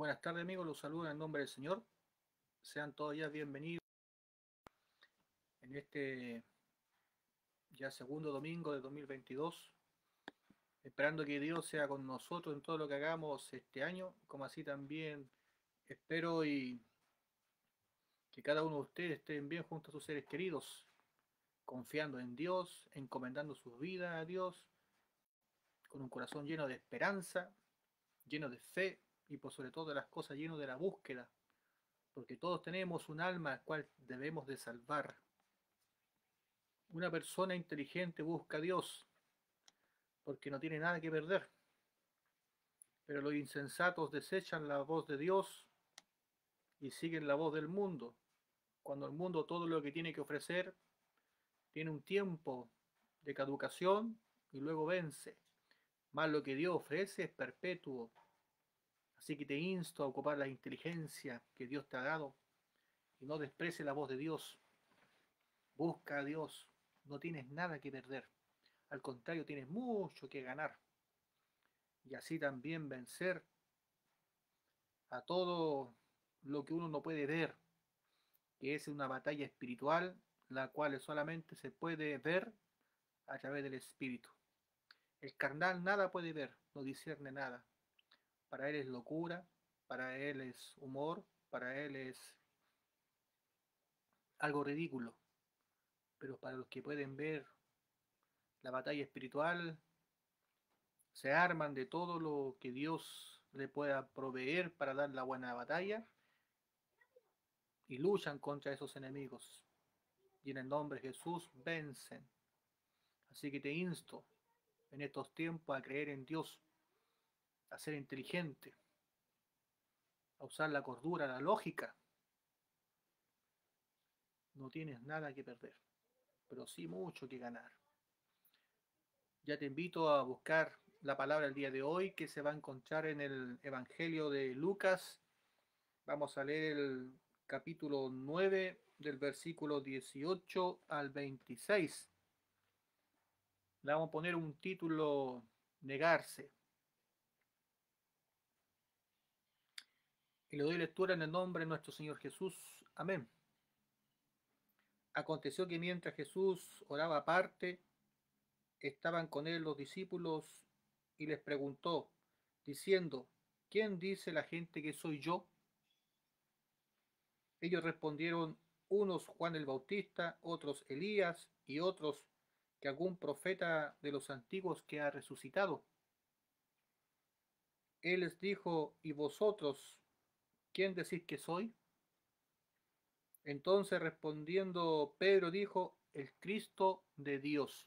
Buenas tardes amigos, los saludo en nombre del Señor. Sean todos ya bienvenidos en este ya segundo domingo de 2022. Esperando que Dios sea con nosotros en todo lo que hagamos este año, como así también espero y que cada uno de ustedes estén bien junto a sus seres queridos, confiando en Dios, encomendando sus vidas a Dios, con un corazón lleno de esperanza, lleno de fe y por sobre todo las cosas lleno de la búsqueda, porque todos tenemos un alma al cual debemos de salvar. Una persona inteligente busca a Dios porque no tiene nada que perder. Pero los insensatos desechan la voz de Dios y siguen la voz del mundo. Cuando el mundo todo lo que tiene que ofrecer tiene un tiempo de caducación y luego vence. Más lo que Dios ofrece es perpetuo. Así que te insto a ocupar la inteligencia que Dios te ha dado y no desprecie la voz de Dios. Busca a Dios. No tienes nada que perder. Al contrario, tienes mucho que ganar. Y así también vencer a todo lo que uno no puede ver, que es una batalla espiritual, la cual solamente se puede ver a través del espíritu. El carnal nada puede ver, no discierne nada. Para él es locura, para él es humor, para él es algo ridículo. Pero para los que pueden ver la batalla espiritual, se arman de todo lo que Dios le pueda proveer para dar la buena batalla y luchan contra esos enemigos. Y en el nombre de Jesús vencen. Así que te insto en estos tiempos a creer en Dios, a ser inteligente, a usar la cordura, la lógica. No tienes nada que perder, pero sí mucho que ganar. Ya te invito a buscar la palabra el día de hoy que se va a encontrar en el Evangelio de Lucas. Vamos a leer el capítulo 9 del versículo 18 al 26. Le vamos a poner un título, negarse. Y le doy lectura en el nombre de nuestro Señor Jesús. Amén. Aconteció que mientras Jesús oraba aparte, estaban con él los discípulos y les preguntó, diciendo, ¿quién dice la gente que soy yo? Ellos respondieron, unos Juan el Bautista, otros Elías y otros que algún profeta de los antiguos que ha resucitado. Él les dijo, ¿y vosotros quién decís que soy? Entonces respondiendo Pedro dijo, el Cristo de Dios.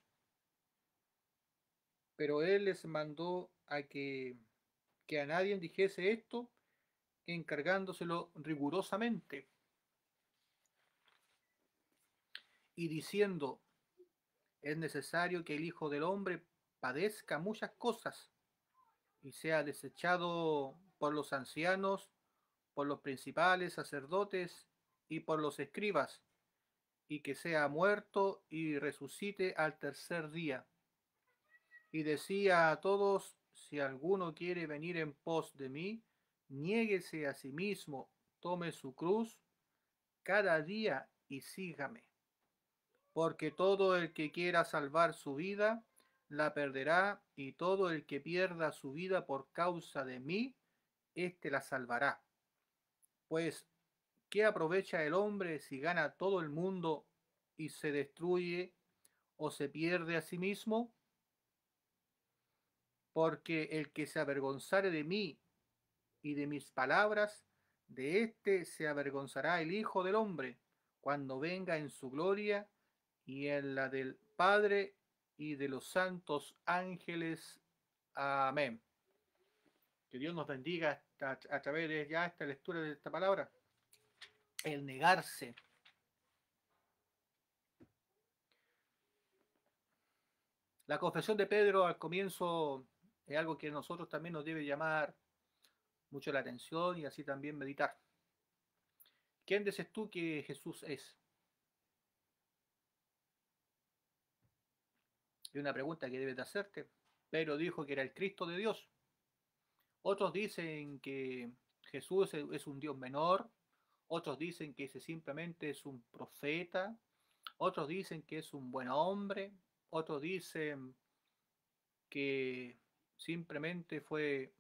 Pero él les mandó a que, que a nadie dijese esto, encargándoselo rigurosamente. Y diciendo, es necesario que el Hijo del Hombre padezca muchas cosas y sea desechado por los ancianos, por los principales sacerdotes y por los escribas, y que sea muerto y resucite al tercer día y decía a todos, si alguno quiere venir en pos de mí, niéguese a sí mismo, tome su cruz cada día y sígame. Porque todo el que quiera salvar su vida, la perderá, y todo el que pierda su vida por causa de mí, éste la salvará. Pues, ¿qué aprovecha el hombre si gana todo el mundo y se destruye o se pierde a sí mismo? porque el que se avergonzare de mí y de mis palabras, de éste se avergonzará el Hijo del Hombre cuando venga en su gloria y en la del Padre y de los santos ángeles. Amén. Que Dios nos bendiga a, través de ya esta lectura de esta palabra. El negarse. La confesión de Pedro al comienzo es algo que a nosotros también nos debe llamar mucho la atención y así también meditar. ¿Quién dices tú que Jesús es? Es una pregunta que debes de hacerte. Pero dijo que era el Cristo de Dios. Otros dicen que Jesús es un Dios menor, otros dicen que simplemente es un profeta, otros dicen que es un buen hombre, otros dicen que simplemente fue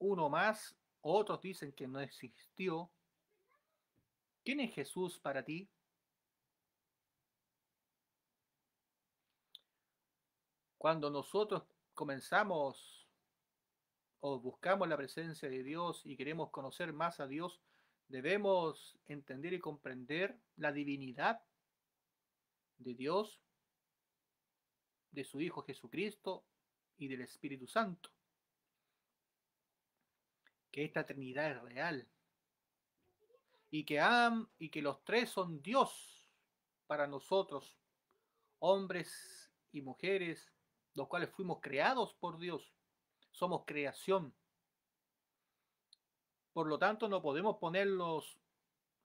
uno más, otros dicen que no existió. ¿Quién es Jesús para ti? Cuando nosotros comenzamos o buscamos la presencia de Dios y queremos conocer más a Dios, debemos entender y comprender la divinidad de Dios, de su Hijo Jesucristo y del Espíritu Santo. Que esta Trinidad es real. Y que, y que los tres son Dios para nosotros, hombres y mujeres, los cuales fuimos creados por Dios. Somos creación. Por lo tanto, no podemos ponerlos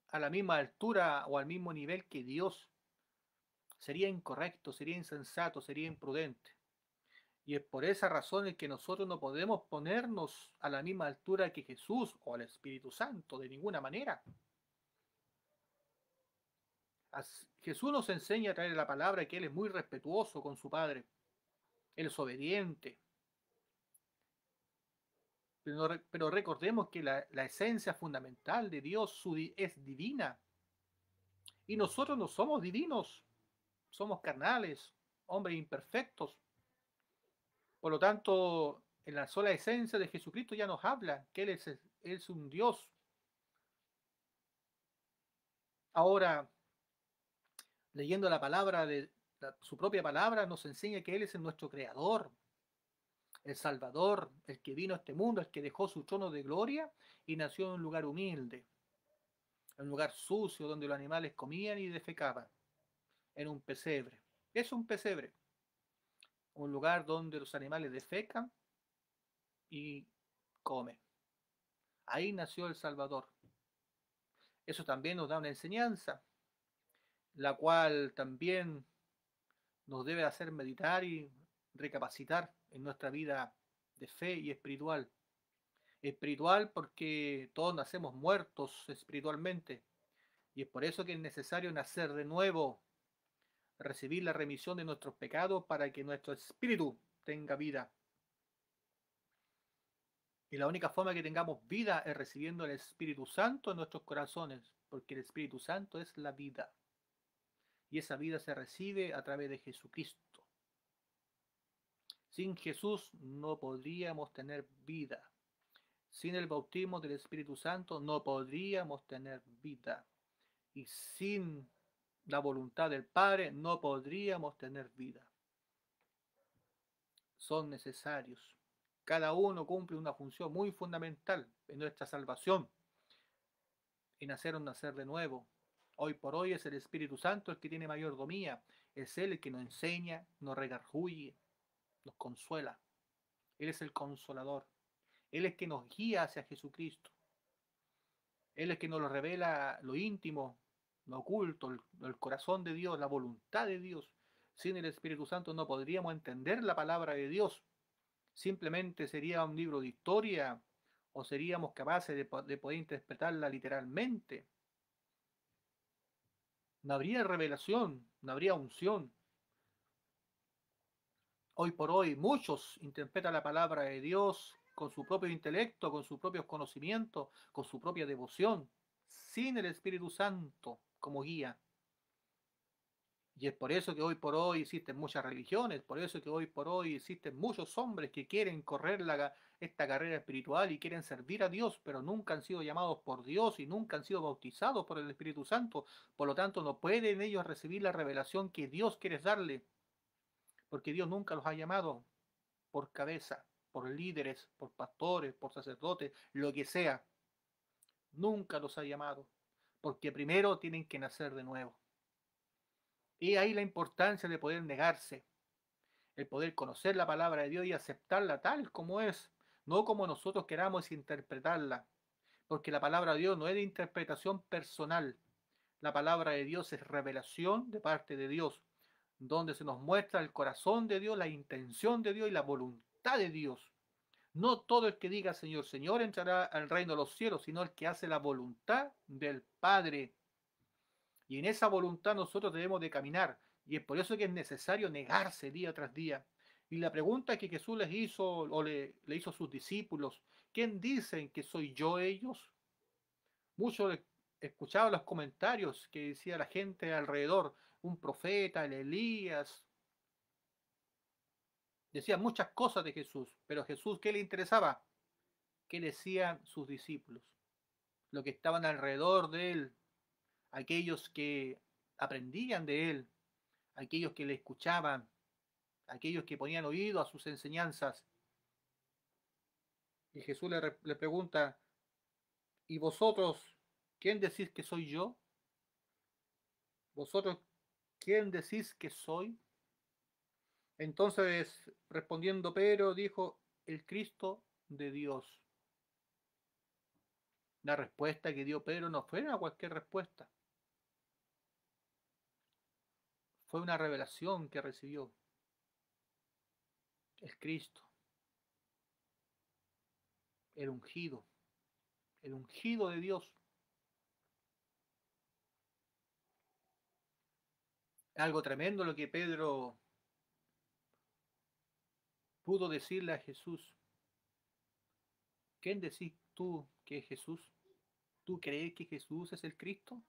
a la misma altura o al mismo nivel que Dios. Sería incorrecto, sería insensato, sería imprudente. Y es por esa razón que nosotros no podemos ponernos a la misma altura que Jesús o al Espíritu Santo, de ninguna manera. Jesús nos enseña a traer la palabra que Él es muy respetuoso con su Padre. Él es obediente. Pero, recordemos que la, esencia fundamental de Dios es divina. Y nosotros no somos divinos. Somos carnales, hombres imperfectos. Por lo tanto, en la sola esencia de Jesucristo ya nos habla que Él es un Dios. Ahora, leyendo la palabra de su propia palabra, nos enseña que Él es nuestro creador, el Salvador, el que vino a este mundo, el que dejó su trono de gloria y nació en un lugar humilde, en un lugar sucio donde los animales comían y defecaban, en un pesebre. Es un pesebre un lugar donde los animales defecan y comen. Ahí nació el Salvador. Eso también nos da una enseñanza, la cual también nos debe hacer meditar y recapacitar en nuestra vida de fe y espiritual. Espiritual porque todos nacemos muertos espiritualmente y es por eso que es necesario nacer de nuevo recibir la remisión de nuestros pecados para que nuestro espíritu tenga vida. Y la única forma que tengamos vida es recibiendo el Espíritu Santo en nuestros corazones, porque el Espíritu Santo es la vida. Y esa vida se recibe a través de Jesucristo. Sin Jesús no podríamos tener vida. Sin el bautismo del Espíritu Santo no podríamos tener vida. Y sin la voluntad del Padre, no podríamos tener vida. Son necesarios. Cada uno cumple una función muy fundamental en nuestra salvación, en hacer un nacer de nuevo. Hoy por hoy es el Espíritu Santo el que tiene mayordomía, es Él el que nos enseña, nos regarjuye, nos consuela. Él es el consolador. Él es que nos guía hacia Jesucristo. Él es que nos lo revela lo íntimo lo oculto, el, corazón de Dios, la voluntad de Dios. Sin el Espíritu Santo no podríamos entender la palabra de Dios. Simplemente sería un libro de historia o seríamos capaces de poder interpretarla literalmente. No habría revelación, no habría unción. Hoy por hoy muchos interpretan la palabra de Dios con su propio intelecto, con sus propios conocimientos, con su propia devoción, sin el Espíritu Santo como guía. Y es por eso que hoy por hoy existen muchas religiones, por eso que hoy por hoy existen muchos hombres que quieren correr esta carrera espiritual y quieren servir a Dios, pero nunca han sido llamados por Dios y nunca han sido bautizados por el Espíritu Santo. Por lo tanto, no pueden ellos recibir la revelación que Dios quiere darle, porque Dios nunca los ha llamado por cabeza, por líderes, por pastores, por sacerdotes, lo que sea. Nunca los ha llamado porque primero tienen que nacer de nuevo. Y ahí la importancia de poder negarse, el poder conocer la palabra de Dios y aceptarla tal como es, no como nosotros queramos interpretarla, porque la palabra de Dios no es de interpretación personal, la palabra de Dios es revelación de parte de Dios, donde se nos muestra el corazón de Dios, la intención de Dios y la voluntad de Dios. No todo el que diga Señor, Señor entrará al reino de los cielos, sino el que hace la voluntad del Padre. Y en esa voluntad nosotros debemos de caminar. Y es por eso que es necesario negarse día tras día. Y la pregunta que Jesús les hizo o le, hizo a sus discípulos, ¿quién dicen que soy yo ellos? Muchos escuchaban los comentarios que decía la gente alrededor, un profeta, el Elías. Decían muchas cosas de Jesús, pero Jesús, ¿qué le interesaba? ¿Qué decían sus discípulos? Lo que estaban alrededor de él, aquellos que aprendían de él, aquellos que le escuchaban, aquellos que ponían oído a sus enseñanzas. Y Jesús le, le pregunta, ¿y vosotros quién decís que soy yo? ¿Vosotros quién decís que soy? Entonces, respondiendo Pedro, dijo, el Cristo de Dios. La respuesta que dio Pedro no fue una cualquier respuesta. Fue una revelación que recibió el Cristo, el ungido, el ungido de Dios. Algo tremendo lo que Pedro pudo decirle a Jesús. ¿Quién decís tú que es Jesús? ¿Tú crees que Jesús es el Cristo?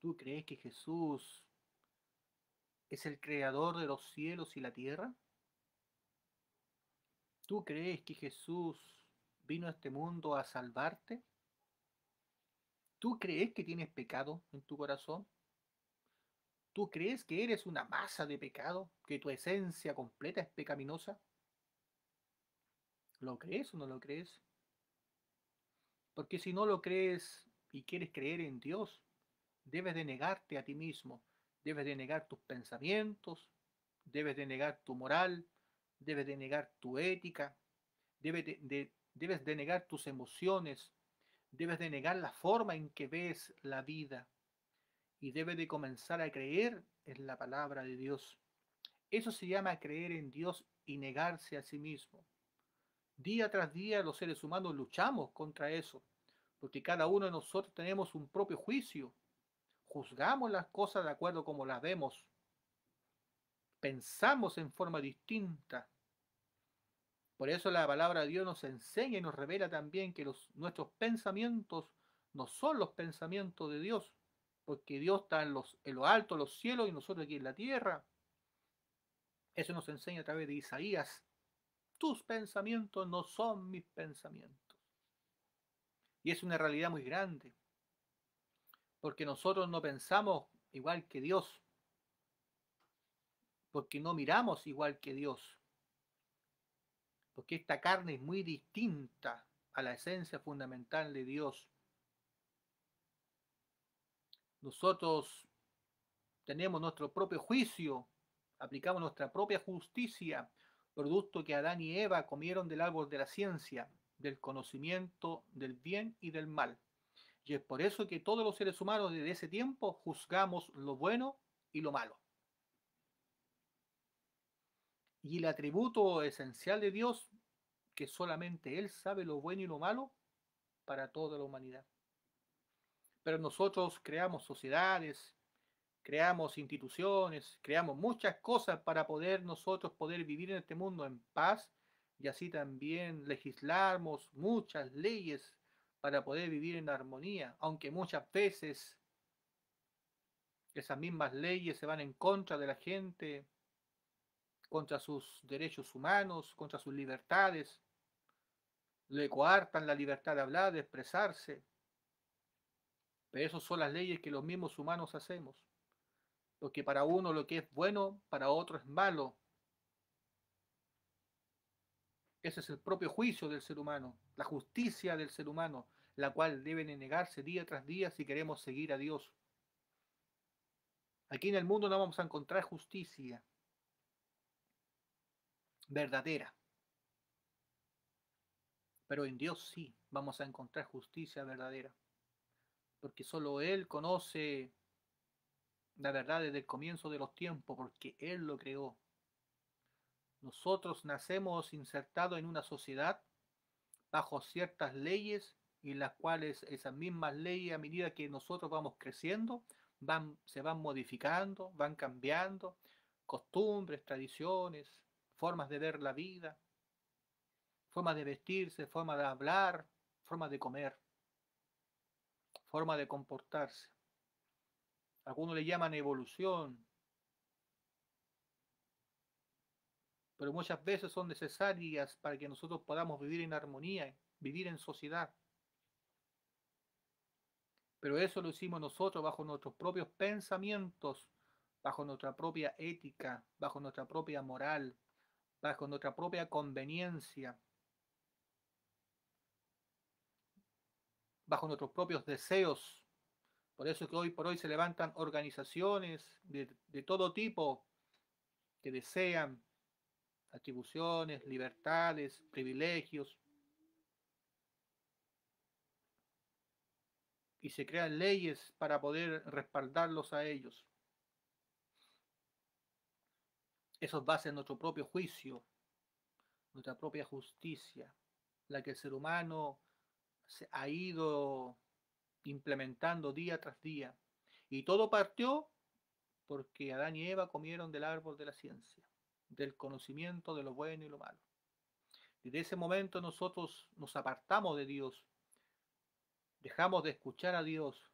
¿Tú crees que Jesús es el creador de los cielos y la tierra? ¿Tú crees que Jesús vino a este mundo a salvarte? ¿Tú crees que tienes pecado en tu corazón? ¿Tú crees que eres una masa de pecado, que tu esencia completa es pecaminosa? ¿Lo crees o no lo crees? Porque si no lo crees y quieres creer en Dios, debes de negarte a ti mismo, debes de negar tus pensamientos, debes de negar tu moral, debes de negar tu ética, debes de, debes de negar tus emociones, debes de negar la forma en que ves la vida y debes de comenzar a creer en la palabra de Dios. Eso se llama creer en Dios y negarse a sí mismo. Día tras día los seres humanos luchamos contra eso, porque cada uno de nosotros tenemos un propio juicio, juzgamos las cosas de acuerdo como las vemos, pensamos en forma distinta. Por eso la palabra de Dios nos enseña y nos revela también que los, nuestros pensamientos no son los pensamientos de Dios, porque Dios está en, los, en lo alto, los cielos, y nosotros aquí en la tierra. Eso nos enseña a través de Isaías. Tus pensamientos no son mis pensamientos. Y es una realidad muy grande porque nosotros no pensamos igual que Dios, porque no miramos igual que Dios, porque esta carne es muy distinta a la esencia fundamental de Dios. Nosotros tenemos nuestro propio juicio, aplicamos nuestra propia justicia, producto que Adán y Eva comieron del árbol de la ciencia, del conocimiento del bien y del mal. Y es por eso que todos los seres humanos desde ese tiempo juzgamos lo bueno y lo malo. Y el atributo esencial de Dios, que solamente Él sabe lo bueno y lo malo para toda la humanidad. Pero nosotros creamos sociedades, creamos instituciones, creamos muchas cosas para poder nosotros poder vivir en este mundo en paz y así también legislamos muchas leyes para poder vivir en armonía, aunque muchas veces esas mismas leyes se van en contra de la gente, contra sus derechos humanos, contra sus libertades, le coartan la libertad de hablar, de expresarse. Pero esas son las leyes que los mismos humanos hacemos. Porque para uno lo que es bueno, para otro es malo. Ese es el propio juicio del ser humano, la justicia del ser humano, la cual debe negarse día tras día si queremos seguir a Dios. Aquí en el mundo no vamos a encontrar justicia verdadera. Pero en Dios sí vamos a encontrar justicia verdadera. Porque solo Él conoce la verdad desde el comienzo de los tiempos, porque Él lo creó. Nosotros nacemos insertados en una sociedad bajo ciertas leyes y las cuales esas mismas leyes a medida que nosotros vamos creciendo van, se van modificando, van cambiando, costumbres, tradiciones, formas de ver la vida, formas de vestirse, formas de hablar, formas de comer, forma de comportarse. Algunos le llaman evolución, pero muchas veces son necesarias para que nosotros podamos vivir en armonía, vivir en sociedad. Pero eso lo hicimos nosotros bajo nuestros propios pensamientos, bajo nuestra propia ética, bajo nuestra propia moral, bajo nuestra propia conveniencia, bajo nuestros propios deseos. Por eso es que hoy por hoy se levantan organizaciones de, de todo tipo que desean atribuciones, libertades, privilegios. Y se crean leyes para poder respaldarlos a ellos. Eso es base en nuestro propio juicio, nuestra propia justicia, la que el ser humano se ha ido implementando día tras día. Y todo partió porque Adán y Eva comieron del árbol de la ciencia del conocimiento de lo bueno y lo malo. Desde ese momento nosotros nos apartamos de Dios, dejamos de escuchar a Dios,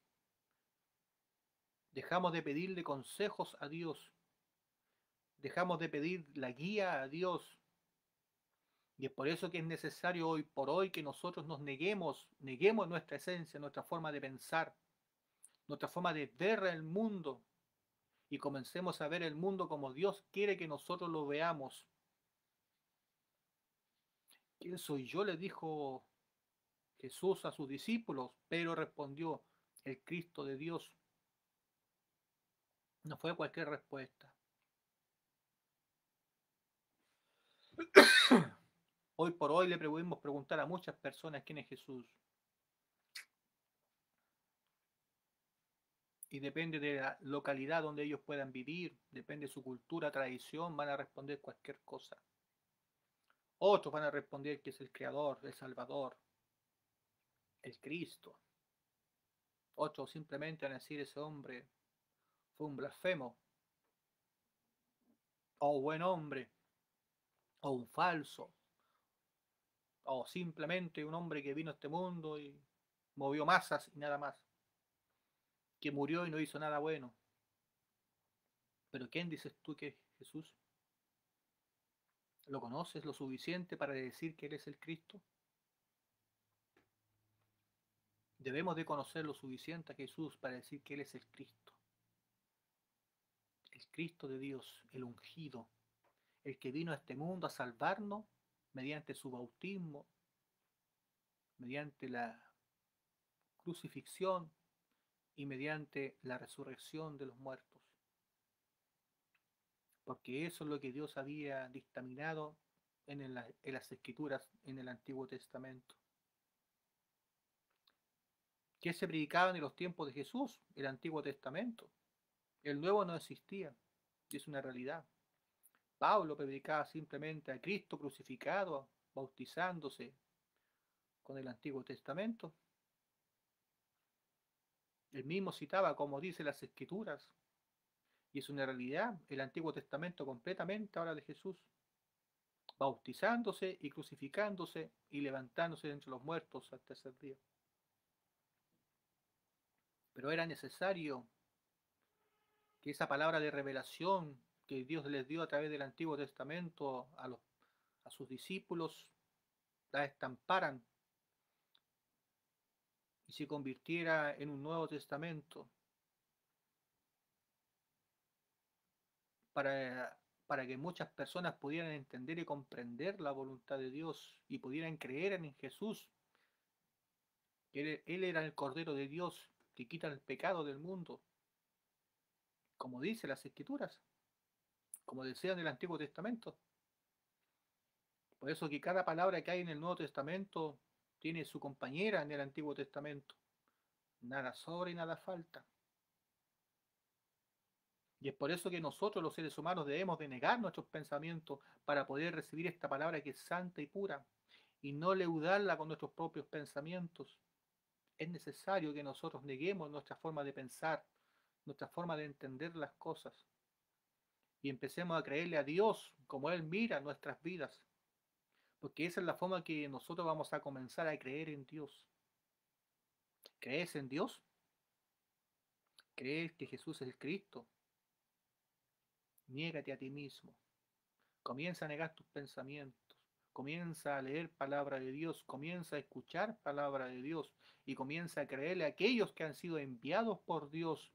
dejamos de pedirle consejos a Dios, dejamos de pedir la guía a Dios. Y es por eso que es necesario hoy por hoy que nosotros nos neguemos, neguemos nuestra esencia, nuestra forma de pensar, nuestra forma de ver el mundo, y comencemos a ver el mundo como Dios quiere que nosotros lo veamos. ¿Quién soy yo? le dijo Jesús a sus discípulos, pero respondió, el Cristo de Dios. No fue cualquier respuesta. Hoy por hoy le podemos preguntar a muchas personas quién es Jesús. y depende de la localidad donde ellos puedan vivir, depende de su cultura, tradición, van a responder cualquier cosa. Otros van a responder que es el Creador, el Salvador, el Cristo. Otros simplemente van a decir ese hombre fue un blasfemo, o buen hombre, o un falso, o simplemente un hombre que vino a este mundo y movió masas y nada más que murió y no hizo nada bueno. Pero ¿quién dices tú que es Jesús? ¿Lo conoces lo suficiente para decir que Él es el Cristo? Debemos de conocer lo suficiente a Jesús para decir que Él es el Cristo. El Cristo de Dios, el ungido, el que vino a este mundo a salvarnos mediante su bautismo, mediante la crucifixión, y mediante la resurrección de los muertos. Porque eso es lo que Dios había dictaminado en, las escrituras en el Antiguo Testamento. ¿Qué se predicaba en los tiempos de Jesús? El Antiguo Testamento. El Nuevo no existía, es una realidad. Pablo predicaba simplemente a Cristo crucificado, bautizándose con el Antiguo Testamento. Él mismo citaba, como dice las escrituras, y es una realidad, el Antiguo Testamento completamente habla de Jesús, bautizándose y crucificándose y levantándose entre los muertos al tercer día. Pero era necesario que esa palabra de revelación que Dios les dio a través del Antiguo Testamento a, los, a sus discípulos la estamparan y se convirtiera en un Nuevo Testamento para, para que muchas personas pudieran entender y comprender la voluntad de Dios y pudieran creer en Jesús. Él, él era el Cordero de Dios que quita el pecado del mundo, como dice las Escrituras, como decía en el Antiguo Testamento. Por eso que cada palabra que hay en el Nuevo Testamento tiene su compañera en el Antiguo Testamento. Nada sobra y nada falta. Y es por eso que nosotros los seres humanos debemos de negar nuestros pensamientos para poder recibir esta palabra que es santa y pura y no leudarla con nuestros propios pensamientos. Es necesario que nosotros neguemos nuestra forma de pensar, nuestra forma de entender las cosas y empecemos a creerle a Dios como Él mira nuestras vidas. Porque esa es la forma que nosotros vamos a comenzar a creer en Dios. ¿Crees en Dios? ¿Crees que Jesús es el Cristo? Niégate a ti mismo. Comienza a negar tus pensamientos. Comienza a leer palabra de Dios. Comienza a escuchar palabra de Dios. Y comienza a creerle a aquellos que han sido enviados por Dios.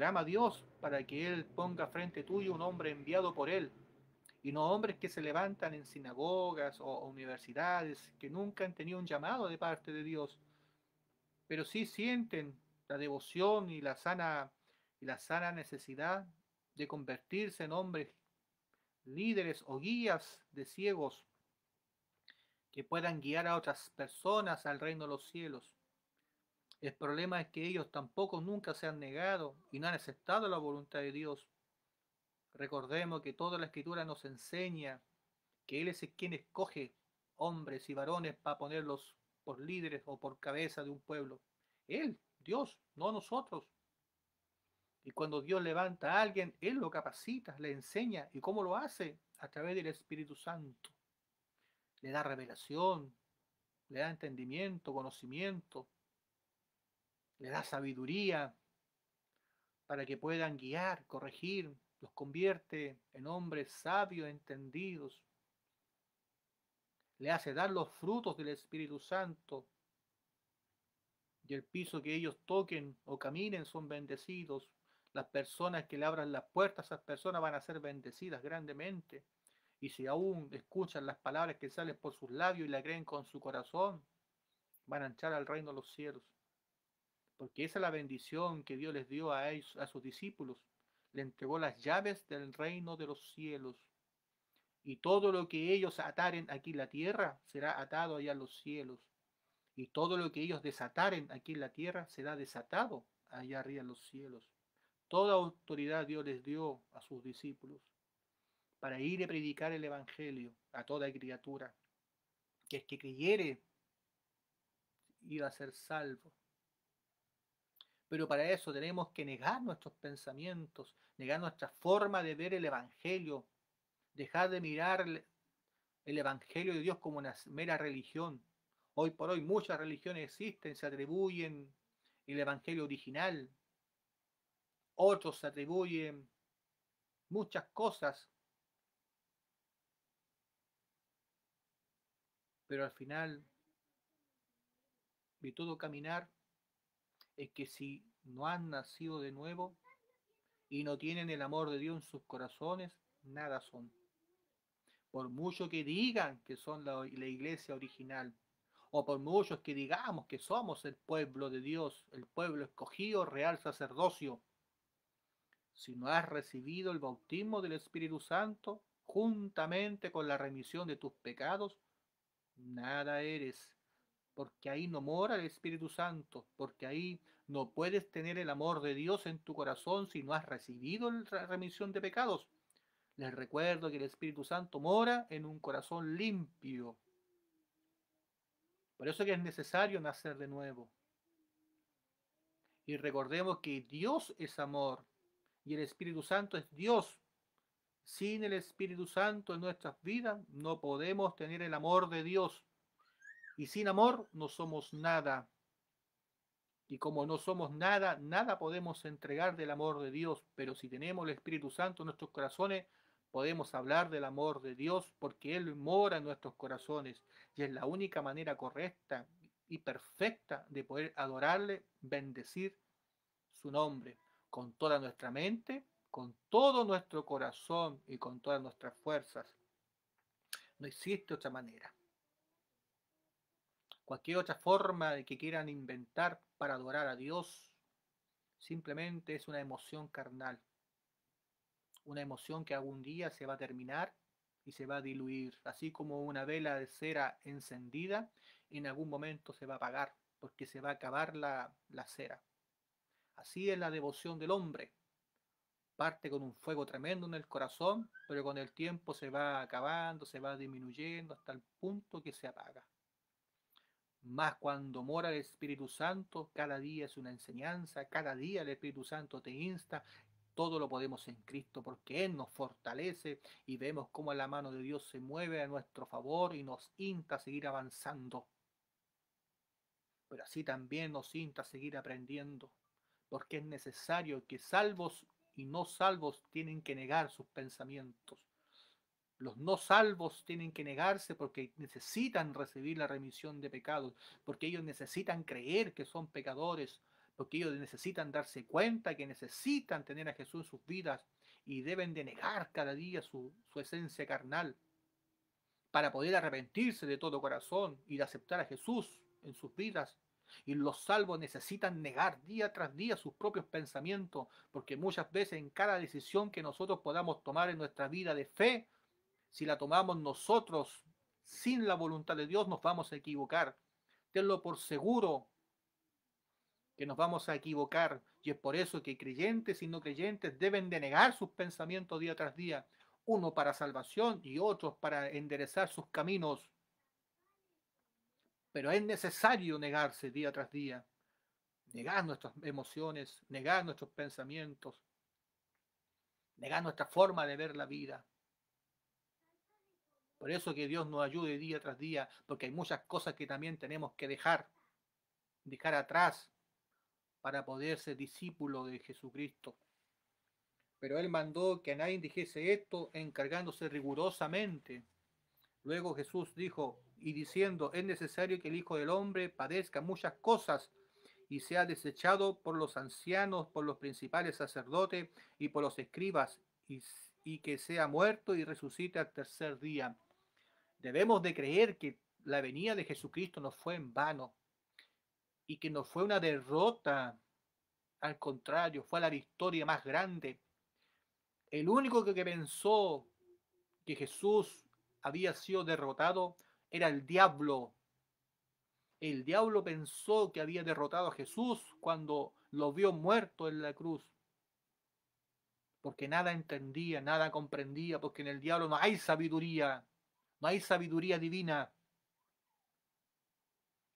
Clama a Dios para que Él ponga frente tuyo un hombre enviado por Él. Y no hombres que se levantan en sinagogas o universidades, que nunca han tenido un llamado de parte de Dios, pero sí sienten la devoción y la sana, y la sana necesidad de convertirse en hombres líderes o guías de ciegos que puedan guiar a otras personas al reino de los cielos. El problema es que ellos tampoco nunca se han negado y no han aceptado la voluntad de Dios. Recordemos que toda la escritura nos enseña que Él es quien escoge hombres y varones para ponerlos por líderes o por cabeza de un pueblo. Él, Dios, no nosotros. Y cuando Dios levanta a alguien, Él lo capacita, le enseña. ¿Y cómo lo hace? A través del Espíritu Santo. Le da revelación, le da entendimiento, conocimiento, le da sabiduría para que puedan guiar, corregir, los convierte en hombres sabios, entendidos. Le hace dar los frutos del Espíritu Santo. Y el piso que ellos toquen o caminen son bendecidos. Las personas que le abran las puertas esas personas van a ser bendecidas grandemente. Y si aún escuchan las palabras que salen por sus labios y la creen con su corazón, van a entrar al reino de los cielos. Porque esa es la bendición que Dios les dio a, ellos, a sus discípulos. Le entregó las llaves del reino de los cielos. Y todo lo que ellos ataren aquí en la tierra será atado allá en los cielos. Y todo lo que ellos desataren aquí en la tierra será desatado allá arriba en los cielos. Toda autoridad Dios les dio a sus discípulos para ir a predicar el Evangelio a toda criatura. Que es que creyere iba a ser salvo. Pero para eso tenemos que negar nuestros pensamientos, negar nuestra forma de ver el Evangelio, dejar de mirar el Evangelio de Dios como una mera religión. Hoy por hoy muchas religiones existen, se atribuyen el Evangelio original, otros se atribuyen muchas cosas, pero al final de todo caminar es que si no han nacido de nuevo y no tienen el amor de Dios en sus corazones, nada son. Por mucho que digan que son la, la iglesia original, o por muchos que digamos que somos el pueblo de Dios, el pueblo escogido, real sacerdocio, si no has recibido el bautismo del Espíritu Santo, juntamente con la remisión de tus pecados, nada eres, porque ahí no mora el Espíritu Santo, porque ahí no puedes tener el amor de Dios en tu corazón si no has recibido la remisión de pecados. Les recuerdo que el Espíritu Santo mora en un corazón limpio. Por eso que es necesario nacer de nuevo. Y recordemos que Dios es amor y el Espíritu Santo es Dios. Sin el Espíritu Santo en nuestras vidas no podemos tener el amor de Dios. Y sin amor no somos nada. Y como no somos nada, nada podemos entregar del amor de Dios. Pero si tenemos el Espíritu Santo en nuestros corazones, podemos hablar del amor de Dios porque Él mora en nuestros corazones. Y es la única manera correcta y perfecta de poder adorarle, bendecir su nombre con toda nuestra mente, con todo nuestro corazón y con todas nuestras fuerzas. No existe otra manera. Cualquier otra forma de que quieran inventar para adorar a Dios simplemente es una emoción carnal. Una emoción que algún día se va a terminar y se va a diluir. Así como una vela de cera encendida, en algún momento se va a apagar porque se va a acabar la, la cera. Así es la devoción del hombre. parte con un fuego tremendo en el corazón, pero con el tiempo se va acabando, se va disminuyendo hasta el punto que se apaga. Más cuando mora el Espíritu Santo, cada día es una enseñanza, cada día el Espíritu Santo te insta, todo lo podemos en Cristo porque Él nos fortalece y vemos cómo la mano de Dios se mueve a nuestro favor y nos insta a seguir avanzando. Pero así también nos insta a seguir aprendiendo, porque es necesario que salvos y no salvos tienen que negar sus pensamientos. Los no salvos tienen que negarse porque necesitan recibir la remisión de pecados, porque ellos necesitan creer que son pecadores, porque ellos necesitan darse cuenta que necesitan tener a Jesús en sus vidas y deben de negar cada día su, su esencia carnal para poder arrepentirse de todo corazón y aceptar a Jesús en sus vidas. Y los salvos necesitan negar día tras día sus propios pensamientos, porque muchas veces en cada decisión que nosotros podamos tomar en nuestra vida de fe, si la tomamos nosotros sin la voluntad de Dios, nos vamos a equivocar. Tenlo por seguro que nos vamos a equivocar. Y es por eso que creyentes y no creyentes deben de negar sus pensamientos día tras día, uno para salvación y otros para enderezar sus caminos pero es necesario negarse día tras día, negar nuestras emociones, negar nuestros pensamientos, negar nuestra forma de ver la vida. Por eso que Dios nos ayude día tras día, porque hay muchas cosas que también tenemos que dejar, dejar atrás para poder ser discípulo de Jesucristo. Pero Él mandó que a nadie dijese esto encargándose rigurosamente. Luego Jesús dijo, y diciendo, es necesario que el Hijo del Hombre padezca muchas cosas y sea desechado por los ancianos, por los principales sacerdotes y por los escribas, y, y que sea muerto y resucite al tercer día. Debemos de creer que la venida de Jesucristo no fue en vano y que no fue una derrota, al contrario, fue la victoria más grande. El único que pensó que Jesús había sido derrotado era el diablo. El diablo pensó que había derrotado a Jesús cuando lo vio muerto en la cruz. Porque nada entendía, nada comprendía, porque en el diablo no hay sabiduría, no hay sabiduría divina.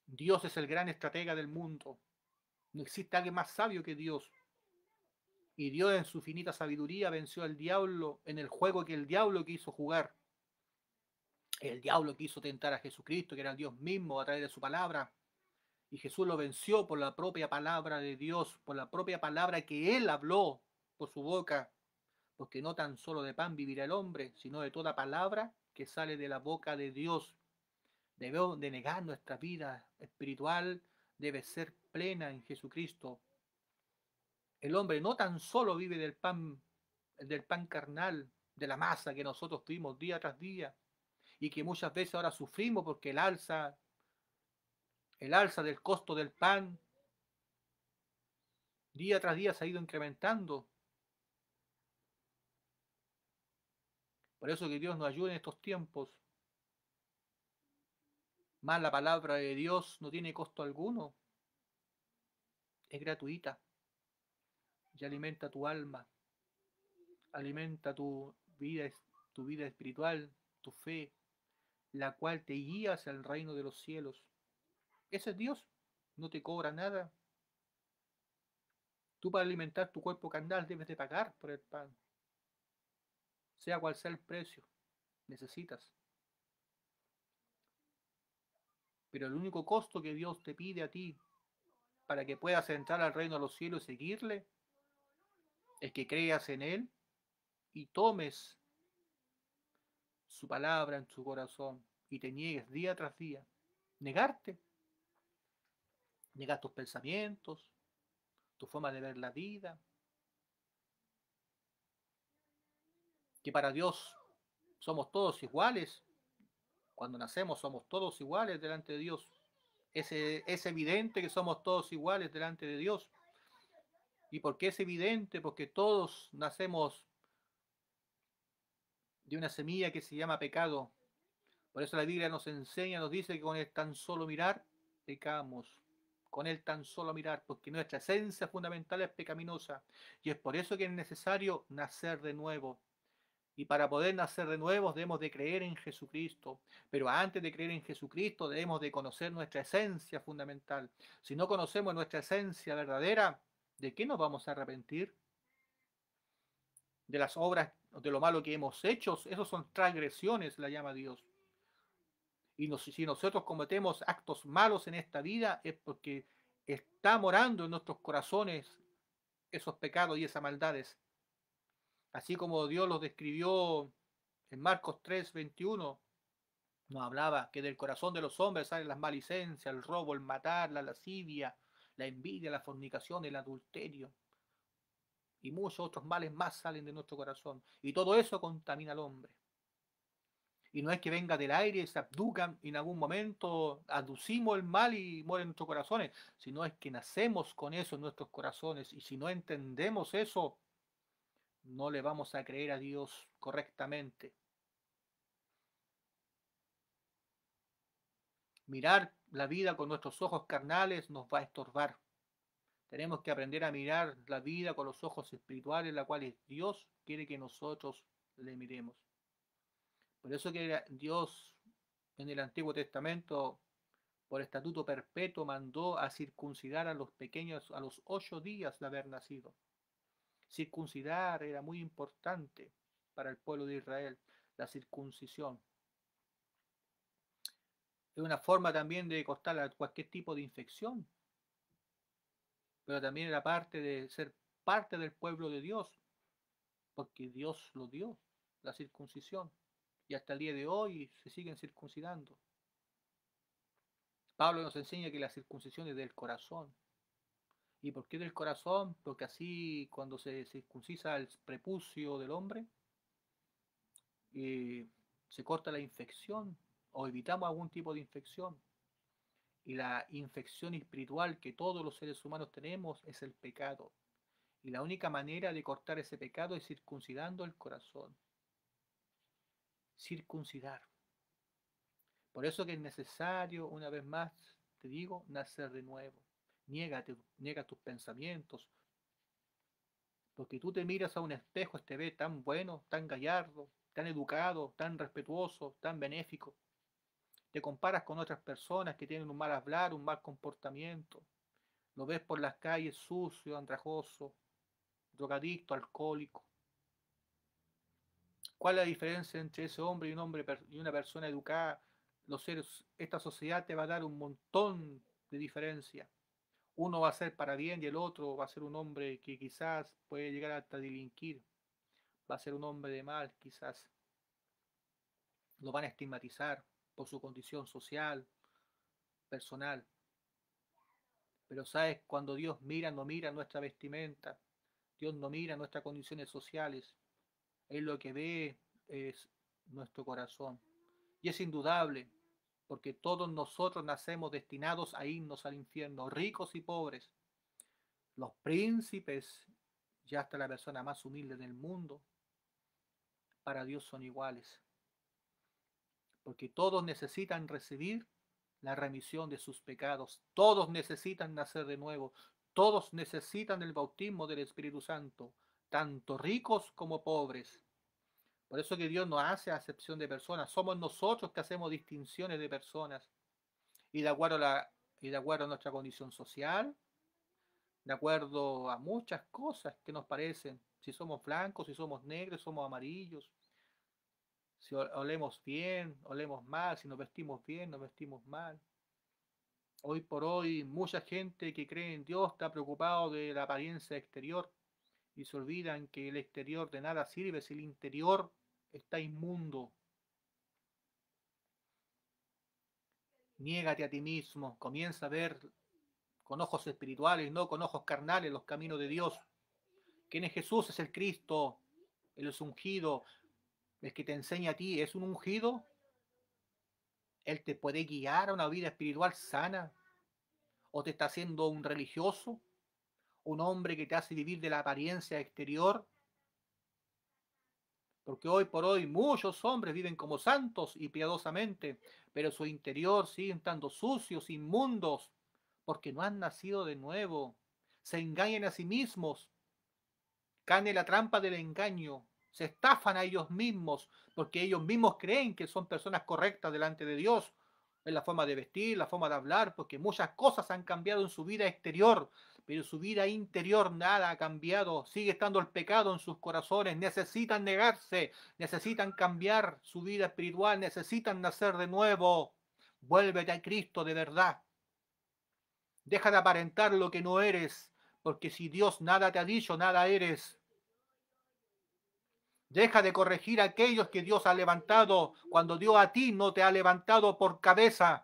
Dios es el gran estratega del mundo. No existe alguien más sabio que Dios. Y Dios en su finita sabiduría venció al diablo en el juego que el diablo quiso jugar. El diablo quiso tentar a Jesucristo, que era el Dios mismo, a través de su palabra. Y Jesús lo venció por la propia palabra de Dios, por la propia palabra que Él habló por su boca. Porque no tan solo de pan vivirá el hombre, sino de toda palabra que sale de la boca de Dios. Debemos de negar nuestra vida espiritual, debe ser plena en Jesucristo. El hombre no tan solo vive del pan, del pan carnal, de la masa que nosotros tuvimos día tras día, y que muchas veces ahora sufrimos porque el alza, el alza del costo del pan día tras día se ha ido incrementando. Por eso que Dios nos ayude en estos tiempos. Más la palabra de Dios no tiene costo alguno. Es gratuita. Y alimenta tu alma. Alimenta tu vida, tu vida espiritual, tu fe, la cual te guía hacia el reino de los cielos. Ese es Dios, no te cobra nada. Tú para alimentar tu cuerpo carnal debes de pagar por el pan. Sea cual sea el precio, necesitas. Pero el único costo que Dios te pide a ti para que puedas entrar al reino de los cielos y seguirle es que creas en Él y tomes su palabra en tu corazón y te niegues día tras día, negarte, negar tus pensamientos, tu forma de ver la vida, que para Dios somos todos iguales, cuando nacemos somos todos iguales delante de Dios. Es, es evidente que somos todos iguales delante de Dios. ¿Y por qué es evidente? Porque todos nacemos de una semilla que se llama pecado. Por eso la Biblia nos enseña, nos dice que con el tan solo mirar, pecamos. con Él tan solo mirar, porque nuestra esencia fundamental es pecaminosa. Y es por eso que es necesario nacer de nuevo. Y para poder nacer de nuevo debemos de creer en Jesucristo. Pero antes de creer en Jesucristo debemos de conocer nuestra esencia fundamental. Si no conocemos nuestra esencia verdadera, ¿de qué nos vamos a arrepentir? De las obras, de lo malo que hemos hecho. Esos son transgresiones, la llama Dios. Y si nosotros cometemos actos malos en esta vida es porque está morando en nuestros corazones esos pecados y esas maldades. Así como Dios los describió en Marcos 3, 21, nos hablaba que del corazón de los hombres salen las malicencias, el robo, el matar, la lascivia, la envidia, la fornicación, el adulterio. Y muchos otros males más salen de nuestro corazón. Y todo eso contamina al hombre y no es que venga del aire se abducan y en algún momento aducimos el mal y mueren nuestros corazones, sino es que nacemos con eso en nuestros corazones y si no entendemos eso, no le vamos a creer a Dios correctamente. Mirar la vida con nuestros ojos carnales nos va a estorbar. Tenemos que aprender a mirar la vida con los ojos espirituales, la cual Dios quiere que nosotros le miremos. Por eso que Dios en el Antiguo Testamento, por estatuto perpetuo, mandó a circuncidar a los pequeños a los ocho días de haber nacido. Circuncidar era muy importante para el pueblo de Israel, la circuncisión. Es una forma también de costar cualquier tipo de infección, pero también era parte de ser parte del pueblo de Dios, porque Dios lo dio, la circuncisión y hasta el día de hoy se siguen circuncidando. Pablo nos enseña que la circuncisión es del corazón. ¿Y por qué del corazón? Porque así cuando se circuncisa el prepucio del hombre, eh, se corta la infección o evitamos algún tipo de infección. Y la infección espiritual que todos los seres humanos tenemos es el pecado. Y la única manera de cortar ese pecado es circuncidando el corazón circuncidar. Por eso que es necesario, una vez más, te digo, nacer de nuevo. Niégate, niega tus pensamientos. Porque tú te miras a un espejo, te ve tan bueno, tan gallardo, tan educado, tan respetuoso, tan benéfico. Te comparas con otras personas que tienen un mal hablar, un mal comportamiento. Lo ves por las calles sucio, andrajoso, drogadicto, alcohólico. ¿Cuál es la diferencia entre ese hombre y un hombre y una persona educada? Los seres, esta sociedad te va a dar un montón de diferencia. Uno va a ser para bien y el otro va a ser un hombre que quizás puede llegar hasta delinquir. Va a ser un hombre de mal, quizás. Lo van a estigmatizar por su condición social, personal. Pero sabes, cuando Dios mira, no mira nuestra vestimenta. Dios no mira nuestras condiciones sociales. Él lo que ve es nuestro corazón. Y es indudable, porque todos nosotros nacemos destinados a irnos al infierno, ricos y pobres. Los príncipes y hasta la persona más humilde del mundo, para Dios son iguales. Porque todos necesitan recibir la remisión de sus pecados. Todos necesitan nacer de nuevo. Todos necesitan el bautismo del Espíritu Santo tanto ricos como pobres. Por eso que Dios no hace acepción de personas, somos nosotros que hacemos distinciones de personas. Y de acuerdo a, y de acuerdo a nuestra condición social, de acuerdo a muchas cosas que nos parecen, si somos blancos, si somos negros, somos amarillos, si olemos bien, olemos mal, si nos vestimos bien, nos vestimos mal. Hoy por hoy, mucha gente que cree en Dios está preocupado de la apariencia exterior y se olvidan que el exterior de nada sirve si el interior está inmundo. Niégate a ti mismo, comienza a ver con ojos espirituales, no con ojos carnales, los caminos de Dios. ¿Quién es Jesús? Es el Cristo, Él es ungido, el que te enseña a ti, es un ungido. Él te puede guiar a una vida espiritual sana. ¿O te está haciendo un religioso? un hombre que te hace vivir de la apariencia exterior. Porque hoy por hoy muchos hombres viven como santos y piadosamente, pero su interior siguen estando sucios, inmundos, porque no han nacido de nuevo. Se engañan a sí mismos. Caen en la trampa del engaño. Se estafan a ellos mismos porque ellos mismos creen que son personas correctas delante de Dios en la forma de vestir, la forma de hablar, porque muchas cosas han cambiado en su vida exterior, pero su vida interior nada ha cambiado, sigue estando el pecado en sus corazones, necesitan negarse, necesitan cambiar su vida espiritual, necesitan nacer de nuevo. Vuélvete a Cristo de verdad. Deja de aparentar lo que no eres, porque si Dios nada te ha dicho, nada eres. Deja de corregir a aquellos que Dios ha levantado cuando Dios a ti no te ha levantado por cabeza.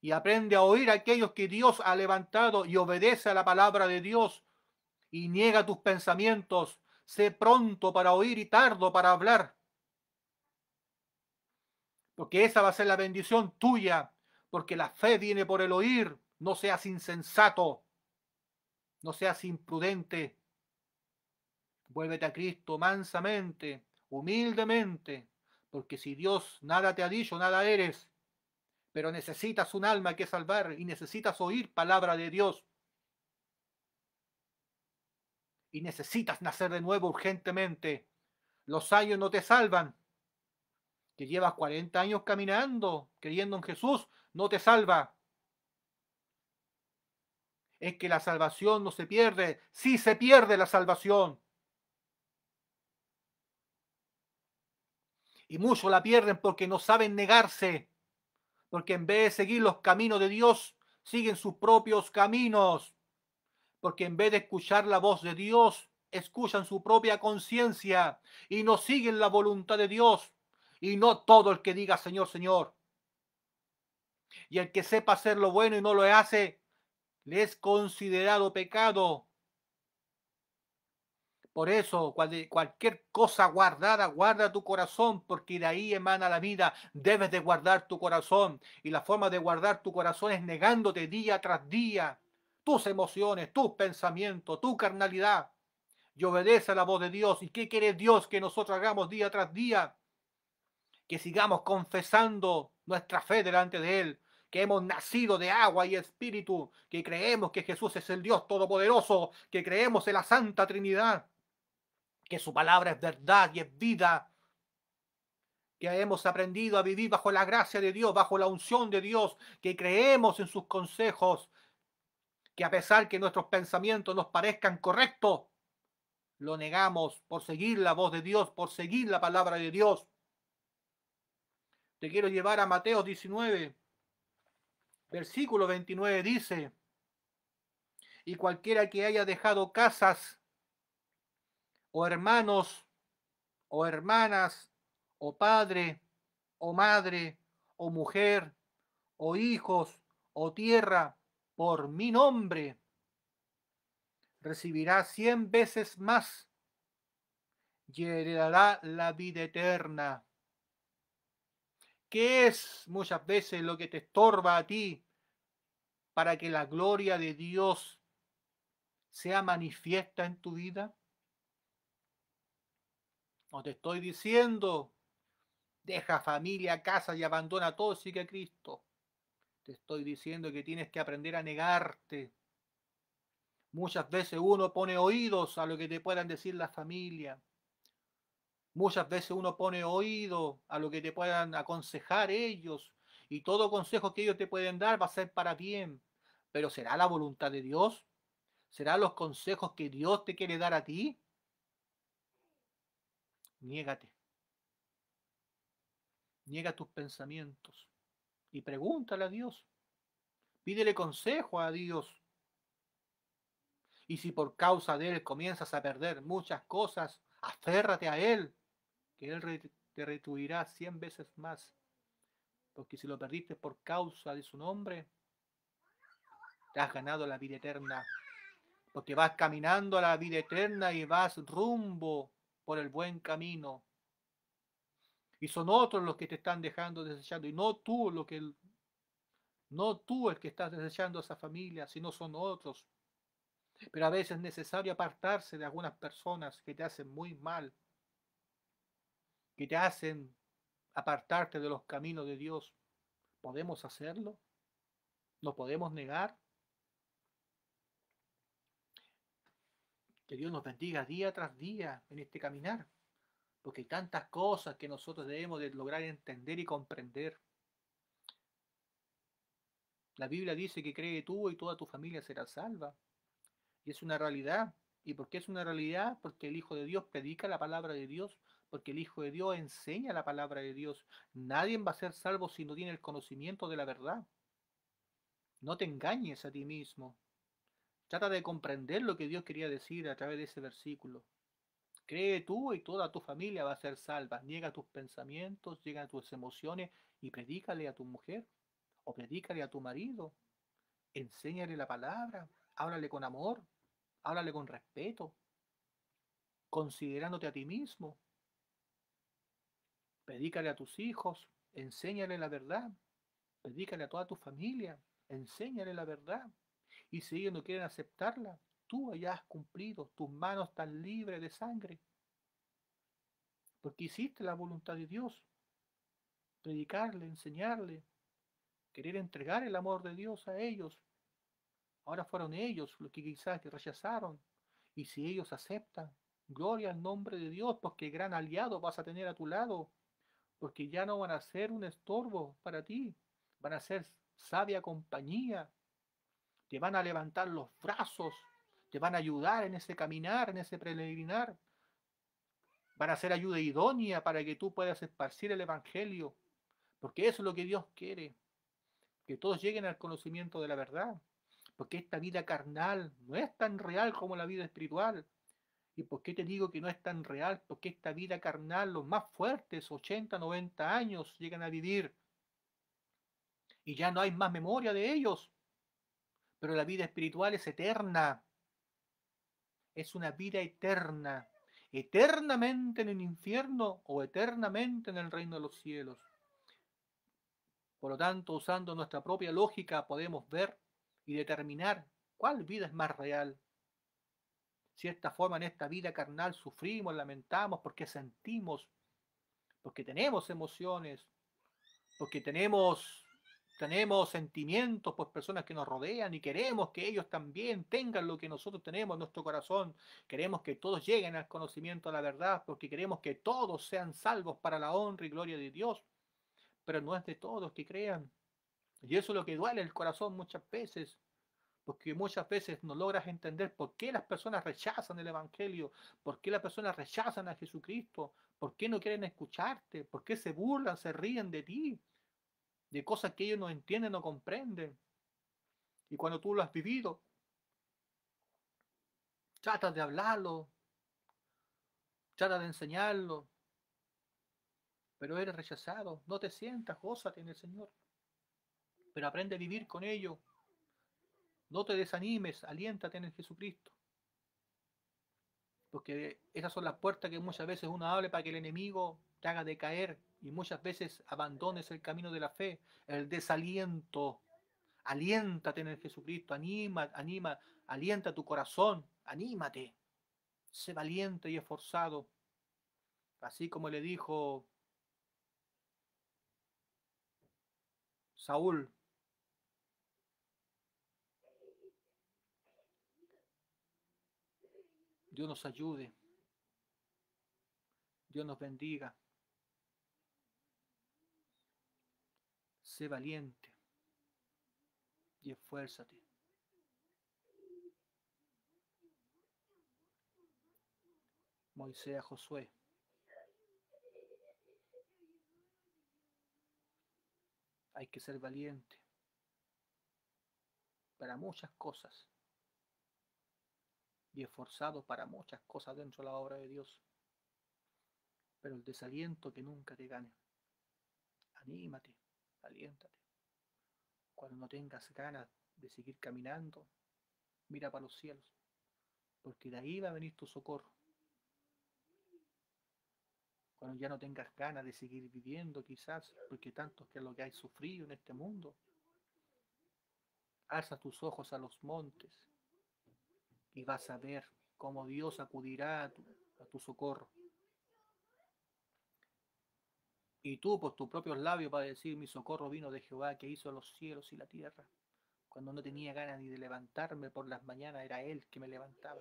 Y aprende a oír a aquellos que Dios ha levantado y obedece a la palabra de Dios y niega tus pensamientos. Sé pronto para oír y tardo para hablar. Porque esa va a ser la bendición tuya. Porque la fe viene por el oír. No seas insensato. No seas imprudente. Vuélvete a Cristo mansamente, humildemente, porque si Dios nada te ha dicho, nada eres. Pero necesitas un alma que salvar y necesitas oír palabra de Dios. Y necesitas nacer de nuevo urgentemente. Los años no te salvan. Que llevas 40 años caminando, creyendo en Jesús, no te salva. Es que la salvación no se pierde. Sí se pierde la salvación. Y muchos la pierden porque no saben negarse, porque en vez de seguir los caminos de Dios, siguen sus propios caminos, porque en vez de escuchar la voz de Dios, escuchan su propia conciencia y no siguen la voluntad de Dios, y no todo el que diga Señor, Señor. Y el que sepa hacer lo bueno y no lo hace, le es considerado pecado. Por eso, cualquier cosa guardada, guarda tu corazón, porque de ahí emana la vida. Debes de guardar tu corazón. Y la forma de guardar tu corazón es negándote día tras día tus emociones, tus pensamientos, tu carnalidad. Y obedece a la voz de Dios. ¿Y qué quiere Dios que nosotros hagamos día tras día? Que sigamos confesando nuestra fe delante de Él, que hemos nacido de agua y espíritu, que creemos que Jesús es el Dios Todopoderoso, que creemos en la Santa Trinidad, que su palabra es verdad y es vida, que hemos aprendido a vivir bajo la gracia de Dios, bajo la unción de Dios, que creemos en sus consejos, que a pesar que nuestros pensamientos nos parezcan correctos, lo negamos por seguir la voz de Dios, por seguir la palabra de Dios. Te quiero llevar a Mateo 19, versículo 29 dice, y cualquiera que haya dejado casas, o hermanos, o hermanas, o padre, o madre, o mujer, o hijos, o tierra, por mi nombre, recibirá cien veces más y heredará la vida eterna. ¿Qué es muchas veces lo que te estorba a ti para que la gloria de Dios sea manifiesta en tu vida? No te estoy diciendo, deja familia, casa y abandona todo, sigue a Cristo. Te estoy diciendo que tienes que aprender a negarte. Muchas veces uno pone oídos a lo que te puedan decir la familia. Muchas veces uno pone oído a lo que te puedan aconsejar ellos. Y todo consejo que ellos te pueden dar va a ser para bien. Pero ¿será la voluntad de Dios? ¿Serán los consejos que Dios te quiere dar a ti? Niégate. Niega tus pensamientos y pregúntale a Dios. Pídele consejo a Dios. Y si por causa de Él comienzas a perder muchas cosas, aférrate a Él, que Él te retribuirá cien veces más. Porque si lo perdiste por causa de su nombre, te has ganado la vida eterna. Porque vas caminando a la vida eterna y vas rumbo por el buen camino. Y son otros los que te están dejando desechando, y no tú lo que no tú el que estás desechando a esa familia, sino son otros. Pero a veces es necesario apartarse de algunas personas que te hacen muy mal, que te hacen apartarte de los caminos de Dios. ¿Podemos hacerlo? No podemos negar que Dios nos bendiga día tras día en este caminar, porque hay tantas cosas que nosotros debemos de lograr entender y comprender. La Biblia dice que cree tú y toda tu familia será salva. Y es una realidad. ¿Y por qué es una realidad? Porque el Hijo de Dios predica la palabra de Dios, porque el Hijo de Dios enseña la palabra de Dios. Nadie va a ser salvo si no tiene el conocimiento de la verdad. No te engañes a ti mismo. Trata de comprender lo que Dios quería decir a través de ese versículo. Cree tú y toda tu familia va a ser salva. Niega tus pensamientos, llega a tus emociones y predícale a tu mujer o predícale a tu marido. Enséñale la palabra, háblale con amor, háblale con respeto, considerándote a ti mismo. Predícale a tus hijos, enséñale la verdad, predícale a toda tu familia, enséñale la verdad. Y si ellos no quieren aceptarla, tú ya has cumplido, tus manos están libres de sangre. Porque hiciste la voluntad de Dios. Predicarle, enseñarle, querer entregar el amor de Dios a ellos. Ahora fueron ellos los que quizás rechazaron. Y si ellos aceptan, gloria al nombre de Dios, porque gran aliado vas a tener a tu lado. Porque ya no van a ser un estorbo para ti, van a ser sabia compañía. Te van a levantar los brazos, te van a ayudar en ese caminar, en ese peregrinar. Van a ser ayuda idónea para que tú puedas esparcir el Evangelio. Porque eso es lo que Dios quiere. Que todos lleguen al conocimiento de la verdad. Porque esta vida carnal no es tan real como la vida espiritual. ¿Y por qué te digo que no es tan real? Porque esta vida carnal, los más fuertes, 80, 90 años, llegan a vivir y ya no hay más memoria de ellos. Pero la vida espiritual es eterna. Es una vida eterna. Eternamente en el infierno o eternamente en el reino de los cielos. Por lo tanto, usando nuestra propia lógica, podemos ver y determinar cuál vida es más real. Si esta forma en esta vida carnal sufrimos, lamentamos, porque sentimos, porque tenemos emociones, porque tenemos tenemos sentimientos por personas que nos rodean y queremos que ellos también tengan lo que nosotros tenemos en nuestro corazón. Queremos que todos lleguen al conocimiento de la verdad porque queremos que todos sean salvos para la honra y gloria de Dios. Pero no es de todos que crean. Y eso es lo que duele el corazón muchas veces. Porque muchas veces no logras entender por qué las personas rechazan el Evangelio, por qué las personas rechazan a Jesucristo, por qué no quieren escucharte, por qué se burlan, se ríen de ti de cosas que ellos no entienden, no comprenden. Y cuando tú lo has vivido, tratas de hablarlo, tratas de enseñarlo, pero eres rechazado. No te sientas, gózate en el Señor, pero aprende a vivir con ello. No te desanimes, aliéntate en el Jesucristo. Porque esas son las puertas que muchas veces uno abre para que el enemigo te haga decaer y muchas veces abandones el camino de la fe, el desaliento. Aliéntate en el Jesucristo, anima, anima, alienta tu corazón, anímate. Sé valiente y esforzado. Así como le dijo Saúl. Dios nos ayude. Dios nos bendiga. Sé valiente y esfuérzate. Moisés a Josué. Hay que ser valiente para muchas cosas y esforzado para muchas cosas dentro de la obra de Dios. Pero el desaliento que nunca te gane. Anímate aliéntate. Cuando no tengas ganas de seguir caminando, mira para los cielos, porque de ahí va a venir tu socorro. Cuando ya no tengas ganas de seguir viviendo, quizás, porque tanto que es lo que hay sufrido en este mundo, alza tus ojos a los montes y vas a ver cómo Dios acudirá a tu, a tu socorro. Y tú por tus propios labios vas a decir, mi socorro vino de Jehová que hizo los cielos y la tierra. Cuando no tenía ganas ni de levantarme por las mañanas, era Él que me levantaba.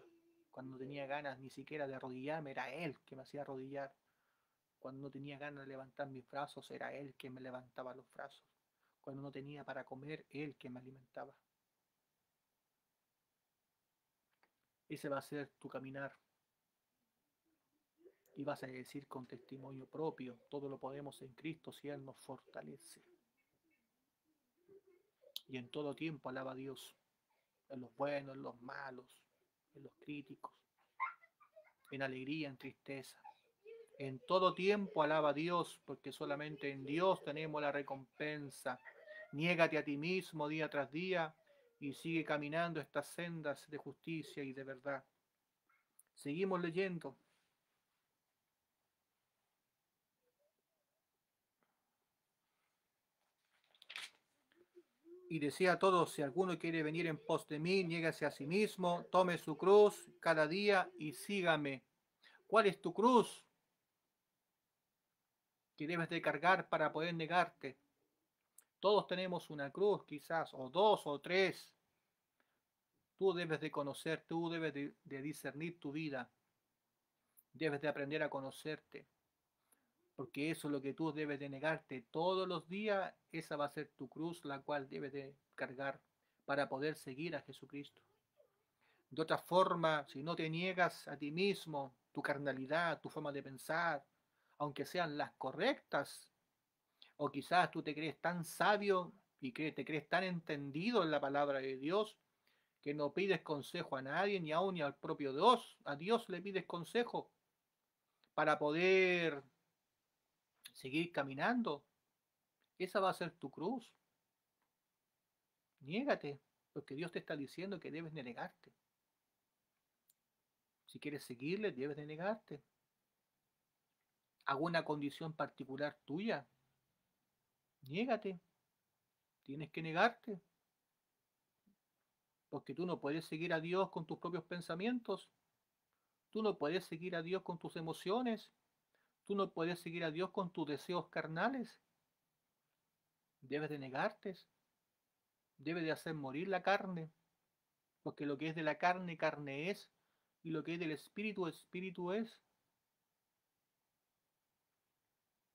Cuando no tenía ganas ni siquiera de arrodillarme, era Él que me hacía arrodillar. Cuando no tenía ganas de levantar mis brazos, era Él que me levantaba los brazos. Cuando no tenía para comer, Él que me alimentaba. Ese va a ser tu caminar. Y vas a decir con testimonio propio, todo lo podemos en Cristo si Él nos fortalece. Y en todo tiempo alaba a Dios, en los buenos, en los malos, en los críticos, en alegría, en tristeza. En todo tiempo alaba a Dios, porque solamente en Dios tenemos la recompensa. Niégate a ti mismo día tras día y sigue caminando estas sendas de justicia y de verdad. Seguimos leyendo. Y decía a todos, si alguno quiere venir en pos de mí, niégase a sí mismo, tome su cruz cada día y sígame. ¿Cuál es tu cruz? Que debes de cargar para poder negarte. Todos tenemos una cruz quizás, o dos o tres. Tú debes de conocer, tú debes de, de discernir tu vida. Debes de aprender a conocerte porque eso es lo que tú debes de negarte todos los días, esa va a ser tu cruz, la cual debes de cargar para poder seguir a Jesucristo. De otra forma, si no te niegas a ti mismo, tu carnalidad, tu forma de pensar, aunque sean las correctas, o quizás tú te crees tan sabio y que te crees tan entendido en la palabra de Dios, que no pides consejo a nadie, ni aún ni al propio Dios, a Dios le pides consejo para poder seguir caminando. Esa va a ser tu cruz. Niégate, porque Dios te está diciendo que debes de negarte. Si quieres seguirle, debes de negarte. ¿Alguna condición particular tuya? Niégate. Tienes que negarte. Porque tú no puedes seguir a Dios con tus propios pensamientos. Tú no puedes seguir a Dios con tus emociones. Tú no puedes seguir a Dios con tus deseos carnales. Debes de negarte. Debes de hacer morir la carne. Porque lo que es de la carne, carne es. Y lo que es del espíritu, espíritu es.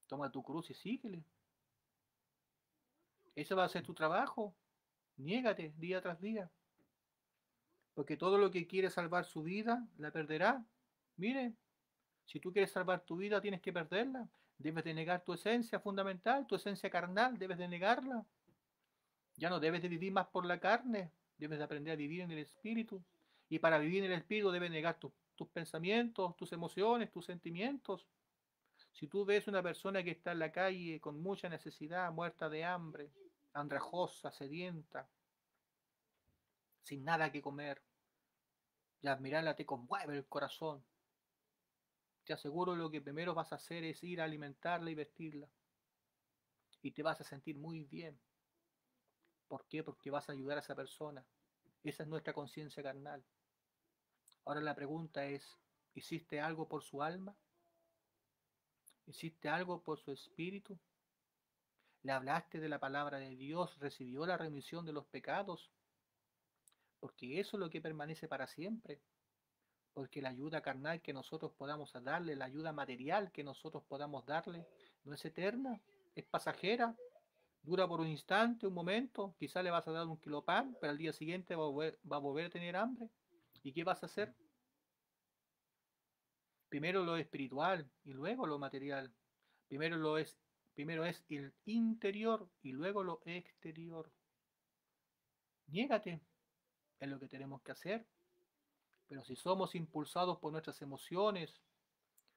Toma tu cruz y síguele. Ese va a ser tu trabajo. Niégate día tras día. Porque todo lo que quiere salvar su vida, la perderá. Mire, si tú quieres salvar tu vida, tienes que perderla. Debes de negar tu esencia fundamental, tu esencia carnal, debes de negarla. Ya no debes de vivir más por la carne, debes de aprender a vivir en el espíritu. Y para vivir en el espíritu debes negar tus pensamientos, tus emociones, tus sentimientos. Si tú ves una persona que está en la calle con mucha necesidad, muerta de hambre, andrajosa, sedienta, sin nada que comer, ya admirarla te conmueve el corazón te aseguro lo que primero vas a hacer es ir a alimentarla y vestirla. Y te vas a sentir muy bien. ¿Por qué? Porque vas a ayudar a esa persona. Esa es nuestra conciencia carnal. Ahora la pregunta es, ¿hiciste algo por su alma? ¿Hiciste algo por su espíritu? ¿Le hablaste de la palabra de Dios? ¿Recibió la remisión de los pecados? Porque eso es lo que permanece para siempre porque la ayuda carnal que nosotros podamos darle, la ayuda material que nosotros podamos darle, no es eterna, es pasajera, dura por un instante, un momento, quizá le vas a dar un kilo pan, pero al día siguiente va a, volver, va a volver a tener hambre. ¿Y qué vas a hacer? Primero lo espiritual y luego lo material. Primero lo es, primero es el interior y luego lo exterior. Niégate, es lo que tenemos que hacer. Pero si somos impulsados por nuestras emociones,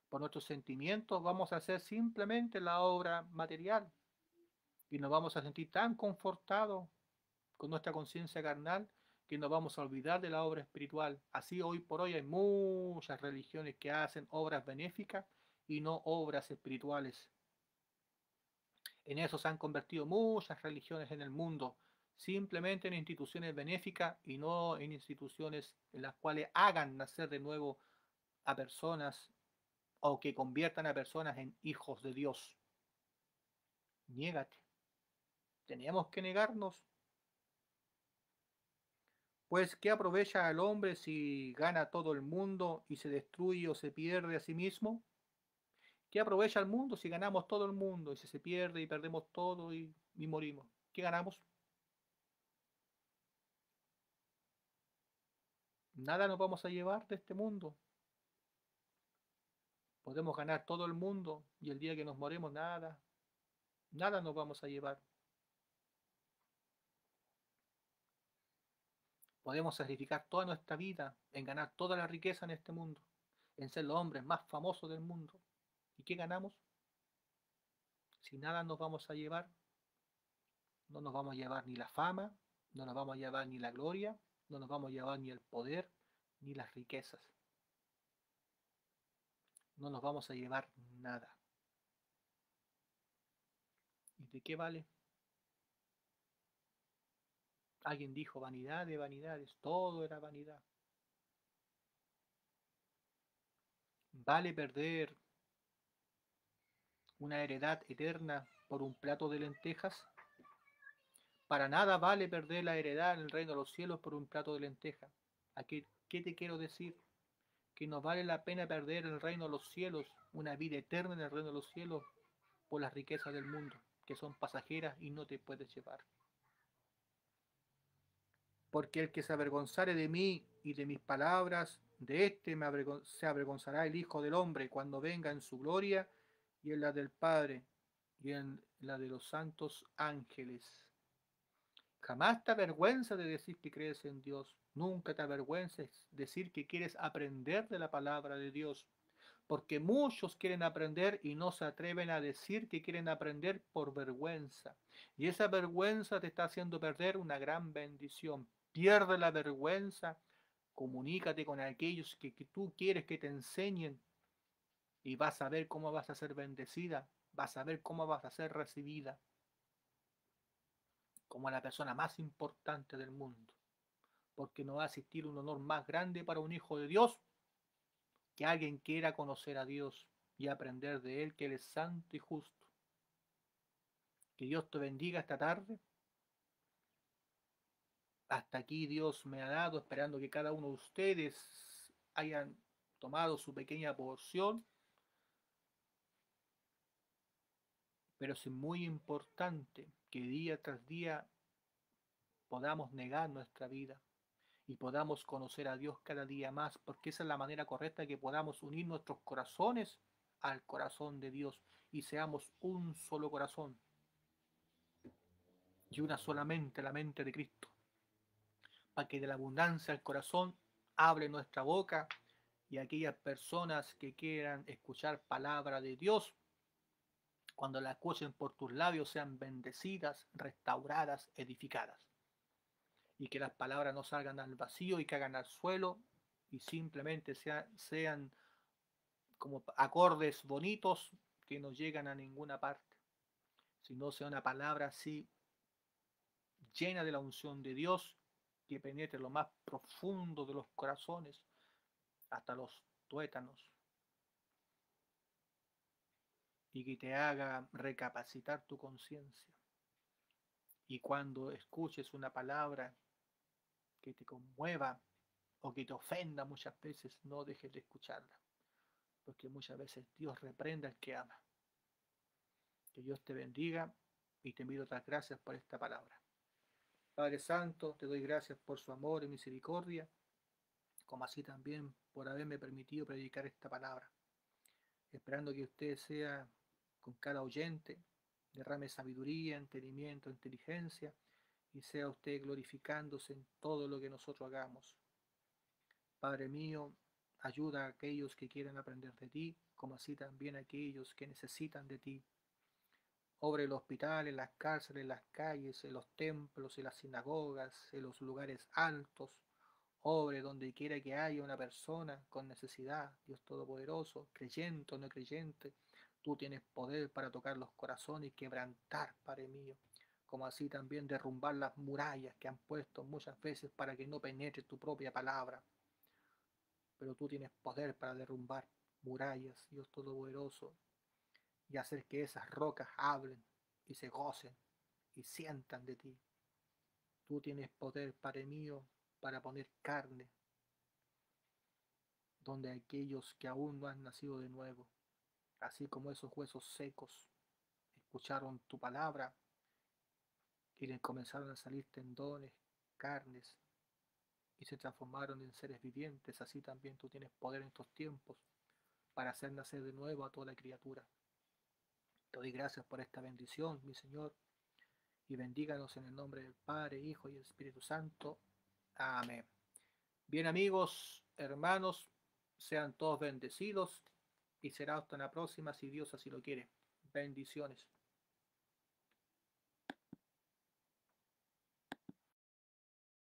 por nuestros sentimientos, vamos a hacer simplemente la obra material y nos vamos a sentir tan confortados con nuestra conciencia carnal que nos vamos a olvidar de la obra espiritual. Así hoy por hoy hay muchas religiones que hacen obras benéficas y no obras espirituales. En eso se han convertido muchas religiones en el mundo, simplemente en instituciones benéficas y no en instituciones en las cuales hagan nacer de nuevo a personas o que conviertan a personas en hijos de Dios. Niégate. Tenemos que negarnos. Pues, ¿qué aprovecha al hombre si gana todo el mundo y se destruye o se pierde a sí mismo? ¿Qué aprovecha al mundo si ganamos todo el mundo y si se pierde y perdemos todo y, y morimos? ¿Qué ganamos? Nada nos vamos a llevar de este mundo. Podemos ganar todo el mundo y el día que nos moremos nada, nada nos vamos a llevar. Podemos sacrificar toda nuestra vida en ganar toda la riqueza en este mundo, en ser los hombres más famosos del mundo. ¿Y qué ganamos? Si nada nos vamos a llevar, no nos vamos a llevar ni la fama, no nos vamos a llevar ni la gloria, no nos vamos a llevar ni el poder, ni las riquezas. No nos vamos a llevar nada. ¿Y de qué vale? Alguien dijo vanidad de vanidades, todo era vanidad. ¿Vale perder una heredad eterna por un plato de lentejas? Para nada vale perder la heredad en el reino de los cielos por un plato de lentejas. ¿A qué, qué te quiero decir? Que no vale la pena perder el reino de los cielos, una vida eterna en el reino de los cielos, por las riquezas del mundo, que son pasajeras y no te puedes llevar porque el que se avergonzare de mí y de mis palabras, de éste me se avergonzará el Hijo del Hombre cuando venga en su gloria y en la del Padre y en la de los santos ángeles. Jamás te avergüenza de decir que crees en Dios. Nunca te avergüences decir que quieres aprender de la palabra de Dios. Porque muchos quieren aprender y no se atreven a decir que quieren aprender por vergüenza. Y esa vergüenza te está haciendo perder una gran bendición pierde la vergüenza, comunícate con aquellos que, tú quieres que te enseñen y vas a ver cómo vas a ser bendecida, vas a ver cómo vas a ser recibida como la persona más importante del mundo, porque no va a existir un honor más grande para un hijo de Dios que alguien quiera conocer a Dios y aprender de Él que Él es santo y justo. Que Dios te bendiga esta tarde hasta aquí Dios me ha dado, esperando que cada uno de ustedes hayan tomado su pequeña porción. Pero es muy importante que día tras día podamos negar nuestra vida y podamos conocer a Dios cada día más, porque esa es la manera correcta de que podamos unir nuestros corazones al corazón de Dios y seamos un solo corazón y una solamente la mente de Cristo para que de la abundancia del corazón abre nuestra boca y aquellas personas que quieran escuchar palabra de Dios, cuando la escuchen por tus labios, sean bendecidas, restauradas, edificadas. Y que las palabras no salgan al vacío y caigan al suelo y simplemente sean como acordes bonitos que no llegan a ninguna parte, sino sea una palabra así llena de la unción de Dios que penetre lo más profundo de los corazones hasta los tuétanos y que te haga recapacitar tu conciencia. Y cuando escuches una palabra que te conmueva o que te ofenda muchas veces, no dejes de escucharla, porque muchas veces Dios reprende al que ama. Que Dios te bendiga y te envío otras gracias por esta palabra. Padre Santo, te doy gracias por su amor y misericordia, como así también por haberme permitido predicar esta palabra. Esperando que usted sea con cada oyente, derrame sabiduría, entendimiento, inteligencia, y sea usted glorificándose en todo lo que nosotros hagamos. Padre mío, ayuda a aquellos que quieren aprender de ti, como así también a aquellos que necesitan de ti. Obre el hospital, en las cárceles, las calles, en los templos, en las sinagogas, en los lugares altos. Obre donde quiera que haya una persona con necesidad, Dios Todopoderoso, creyente o no creyente. Tú tienes poder para tocar los corazones y quebrantar, Padre mío. Como así también derrumbar las murallas que han puesto muchas veces para que no penetre tu propia palabra. Pero tú tienes poder para derrumbar murallas, Dios Todopoderoso y hacer que esas rocas hablen y se gocen y sientan de ti. Tú tienes poder, Padre mío, para poner carne donde aquellos que aún no han nacido de nuevo, así como esos huesos secos, escucharon tu palabra y les comenzaron a salir tendones, carnes, y se transformaron en seres vivientes, así también tú tienes poder en estos tiempos para hacer nacer de nuevo a toda criatura. Te doy gracias por esta bendición, mi Señor, y bendíganos en el nombre del Padre, Hijo y Espíritu Santo. Amén. Bien amigos, hermanos, sean todos bendecidos y será hasta la próxima si Dios así lo quiere. Bendiciones.